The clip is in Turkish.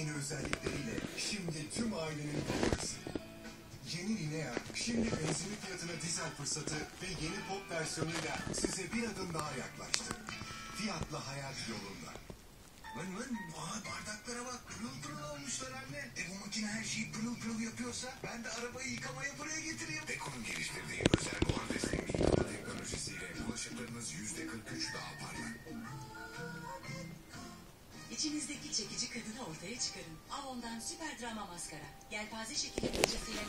yepyeni özellikleriyle şimdi tüm ailenin favorisi. Yeni Linea şimdi benzinli fiyatına dizel fırsatı ve yeni pop versiyonuyla size bir adım daha yaklaştı. Fiyatla hayat yolunda. Lan lan aa, bardaklara bak pırıl pırıl olmuşlar anne. E bu makine her şeyi pırıl pırıl yapıyorsa ben de arabayı yıkamaya buraya getireyim. Beko'nun geliştirdiği özel buhar destekli yıkama teknolojisiyle bulaşıklarınız yüzde 43 daha parlak. İçinizdeki çekici kadını Avon'dan süper drama maskara. Yelpaze şekilli fırçasıyla.